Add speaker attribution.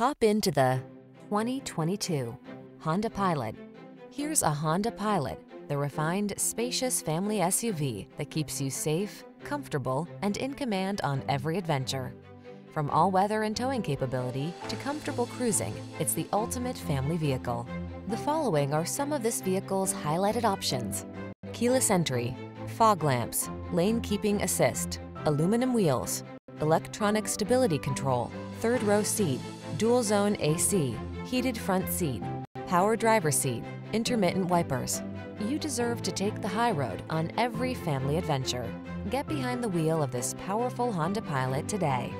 Speaker 1: Hop into the 2022 Honda Pilot. Here's a Honda Pilot, the refined, spacious family SUV that keeps you safe, comfortable, and in command on every adventure. From all-weather and towing capability to comfortable cruising, it's the ultimate family vehicle. The following are some of this vehicle's highlighted options. Keyless entry, fog lamps, lane keeping assist, aluminum wheels, electronic stability control, third row seat, dual zone AC, heated front seat, power driver seat, intermittent wipers. You deserve to take the high road on every family adventure. Get behind the wheel of this powerful Honda Pilot today.